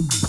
Mm-hmm.